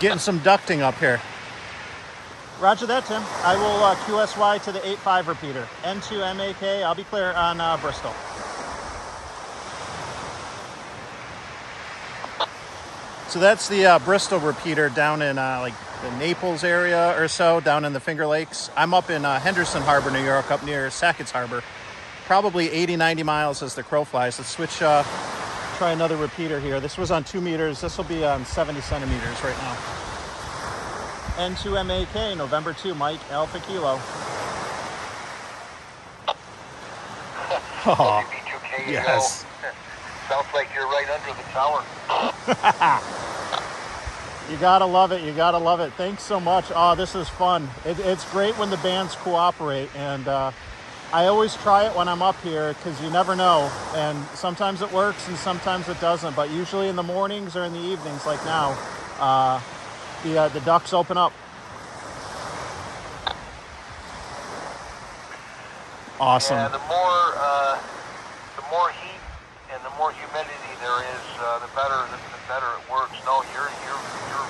Getting some ducting up here. Roger that, Tim. I will uh, QSY to the 8.5 repeater. N2MAK, I'll be clear on uh, Bristol. So that's the uh, Bristol repeater down in uh, like the Naples area or so, down in the Finger Lakes. I'm up in uh, Henderson Harbor, New York, up near Sackets Harbor. Probably 80, 90 miles as the crow flies. Let's switch, uh, try another repeater here. This was on two meters. This will be on 70 centimeters right now. N2MAK, November 2, Mike, Alpha Kilo. Oh, WB2K, yes. Sounds like you're right under the tower. You gotta love it. You gotta love it. Thanks so much. Oh, this is fun. It, it's great when the bands cooperate, and uh, I always try it when I'm up here because you never know. And sometimes it works, and sometimes it doesn't. But usually in the mornings or in the evenings, like now, uh, the uh, the ducts open up. Awesome. Yeah, the more uh, the more heat and the more humidity there is, uh, the better the, the better it works. No, you're you're you're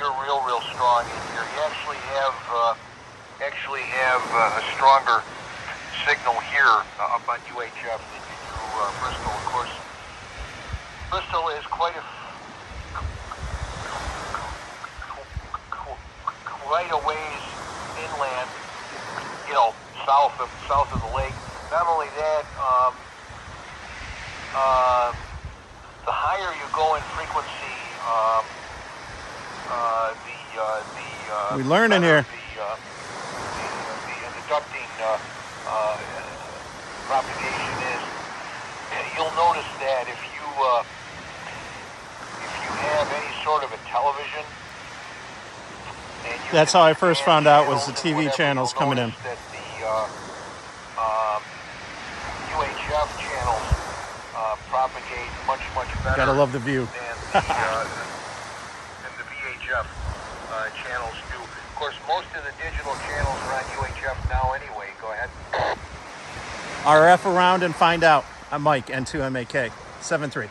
you're real real strong in here. You actually have uh, actually have uh, a stronger signal here uh, up on UHF than you do uh, Bristol. Of course, Bristol is quite a quite a ways inland. You know, south of south of the lake. Not only that, um, uh, the higher you go in frequency, um, uh, the uh, the uh, We learning here. The, uh, the, the, the ducting uh, uh, propagation is. You'll notice that if you uh, if you have any sort of a television. and you That's how I first found out was the TV channels coming in. That the uh, um, UHF channels uh, propagate much much better. Gotta love the view. Than the, uh, than the VHF uh, channels course, most of the digital channels are on UHF now anyway. Go ahead. RF around and find out. I'm Mike, N2MAK, 7-3.